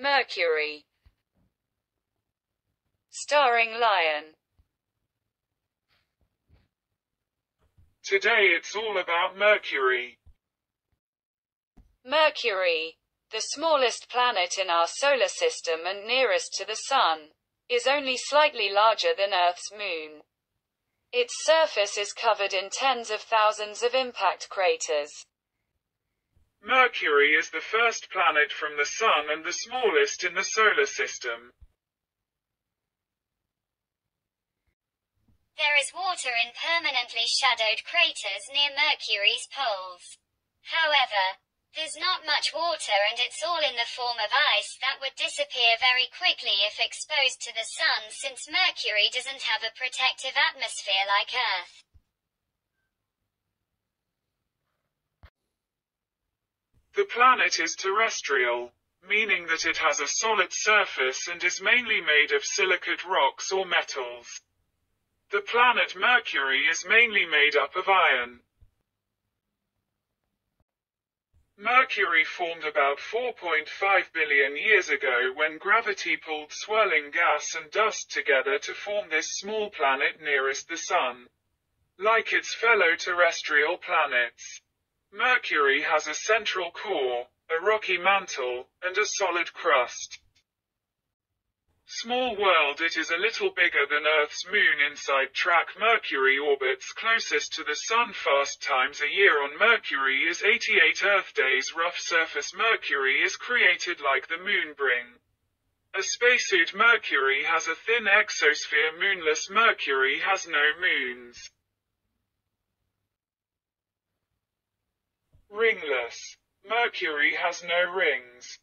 Mercury. Starring Lion. Today it's all about Mercury. Mercury, the smallest planet in our solar system and nearest to the Sun, is only slightly larger than Earth's moon. Its surface is covered in tens of thousands of impact craters. Mercury is the first planet from the Sun and the smallest in the solar system. There is water in permanently shadowed craters near Mercury's poles. However, there's not much water and it's all in the form of ice that would disappear very quickly if exposed to the sun since Mercury doesn't have a protective atmosphere like Earth. The planet is terrestrial, meaning that it has a solid surface and is mainly made of silicate rocks or metals. The planet Mercury is mainly made up of iron. Mercury formed about 4.5 billion years ago when gravity pulled swirling gas and dust together to form this small planet nearest the Sun. Like its fellow terrestrial planets, Mercury has a central core, a rocky mantle, and a solid crust. Small world it is a little bigger than Earth's moon inside track Mercury orbits closest to the Sun fast times a year on Mercury is 88 Earth days rough surface Mercury is created like the moon bring. A spacesuit Mercury has a thin exosphere moonless Mercury has no moons. Ringless. Mercury has no rings.